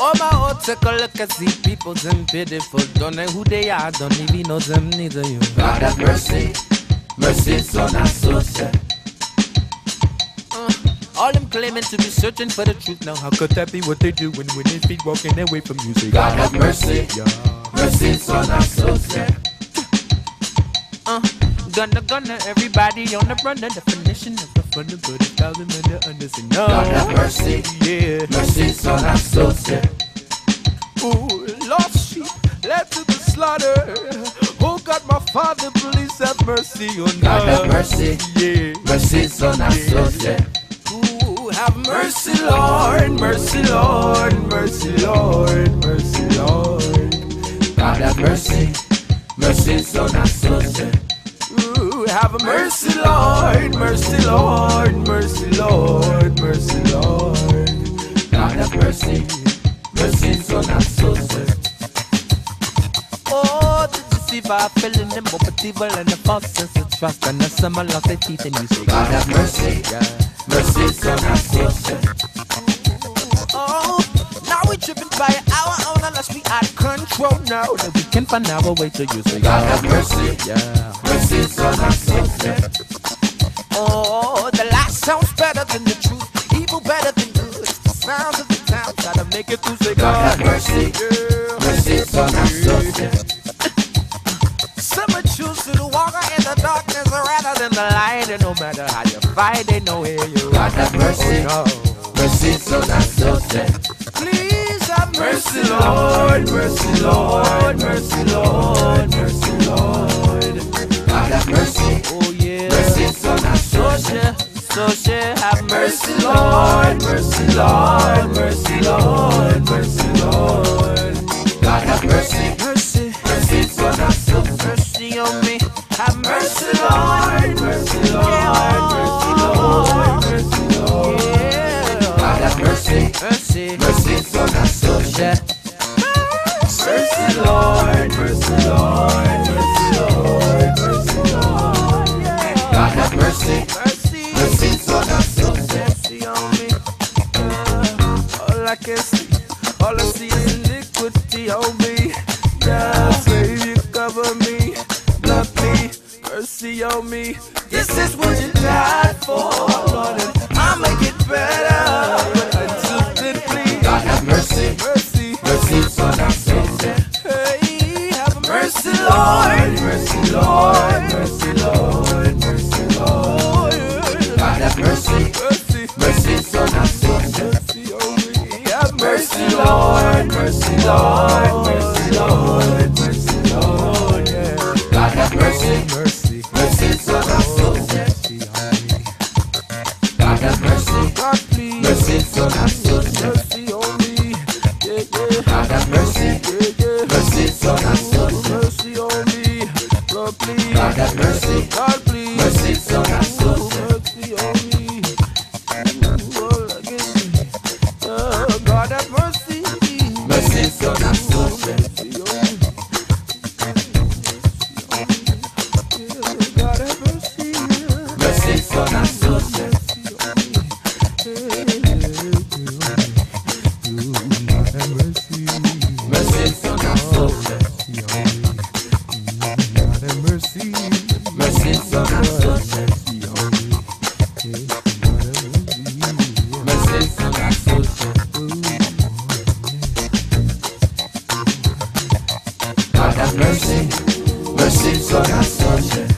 Oh my oh, take a look and see people them pitiful. Don't know who they are, don't even know them neither you. God have mercy, mercy on us so sad. Uh, all them claiming to be searching for the truth. Now how could that be what they do when they feet walking away from music? God have mercy, Yeah. mercy on us gunna gunna everybody on the run. The definition of the fun of a thousand men to understand. No. God have mercy, Yeah. mercy on us so sad. Ooh, lost sheep led to the slaughter. Oh God, my Father, please have mercy on us. God have mercy, Yeah. mercy on us so sad. Ooh, have mercy, Lord, mercy, Lord, mercy, Lord, mercy, Lord. God have mercy, mercy on us so sad. Mercy, Lord, mercy, Lord, mercy, Lord, mercy, Lord. God have mercy, mercy on us so sad. Oh, to deceive our feeling them both evil and the false sense of trust and the summer lost their teeth and you God have mercy, yeah. mercy on us so sad. Oh, now we driven by our own unless we out of control now that we can find our way to you. Say, God have mercy, yeah. Gotta make it God have mercy, yeah. mercy on us so sad. Some choose to walk in the darkness rather than the light, and no matter how you fight, they know where you God have mercy. Oh, no. Mercy on us so sad. Please have mercy, Lord, mercy, Lord, mercy, Lord, mercy, Lord. Mercy, Lord, mercy, Lord, mercy, Lord, mercy, Lord. God have mercy, Mercy, mercy on us so mercy on me. Have mercy, Lord, mercy, Lord, mercy, Lord, mercy, Lord. Yeah. God have mercy, Mercy, mercy on us. Mercy, Lord, mercy, Lord, mercy, Lord, mercy, Lord. Yeah. God have Mercy, mercy on me. This is what you died for, Lord, and I'll make it better. Instantly, God have mercy, mercy, mercy on us so hey, have mercy, Lord, mercy, Lord, mercy, Lord, mercy, Lord. God have mercy, Mercy, mercy on us so mercy on oh, me. Have mercy, Lord. Mercy, Lord. Mercy, mercy on us so. Mercy on me. Lord, please. God have mercy, God, please. mercy on us so. Mercy on me. Oh, God, have mercy. Mercy on us so. Mercy on me. God, have mercy. Mercy on us so Mercy. Mercy so sad. Mercy